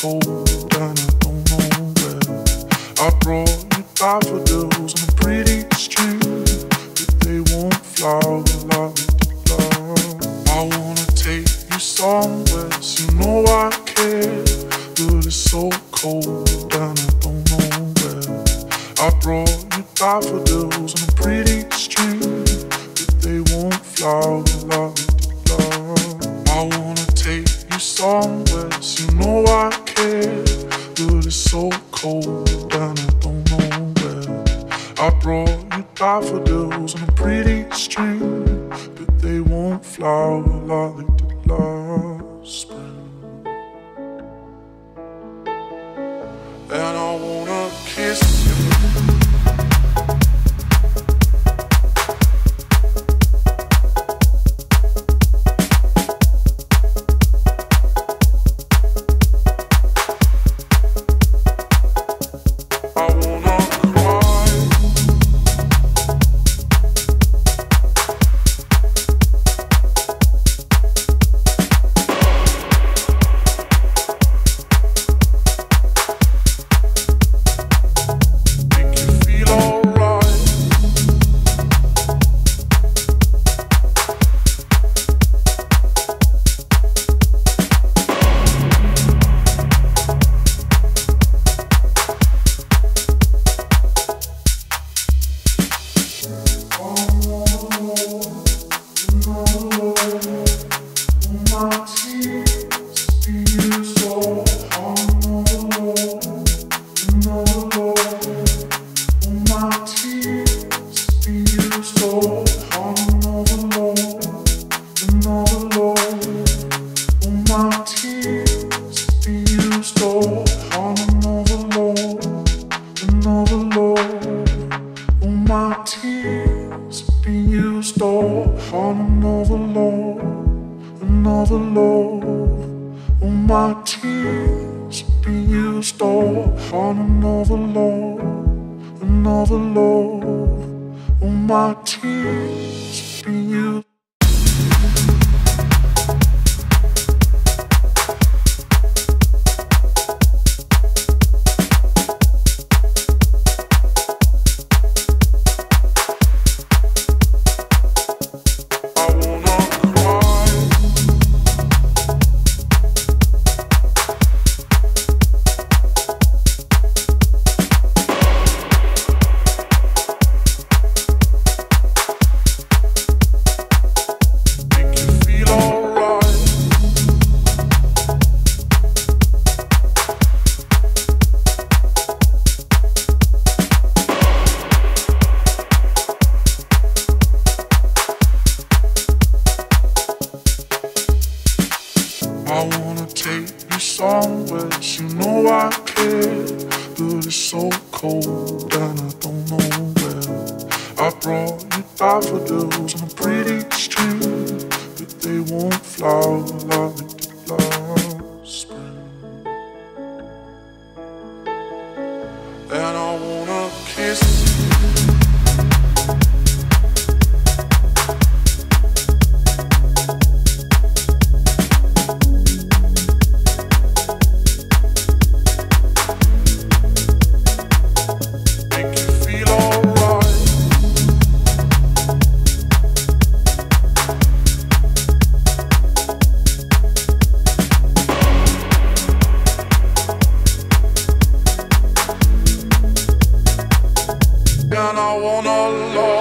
cold and I don't know where. I brought you daffodils on a pretty stream, but they won't flower like love. I wanna take you somewhere, you know I care, but it's so cold and I don't know where. I brought you daffodils on a pretty stream, but they won't flower like love. I wanna take you somewhere, you know I head. Good so cold and I don't know where. I brought you daffodils on a pretty string, but they won't flower in store on another love, another love. Will my tears be used all on another love, another love? Will my tears be used? But it's so cold and I don't know where. I brought you daffodils on a pretty string, but they won't flower like they did last spring. I wanna love.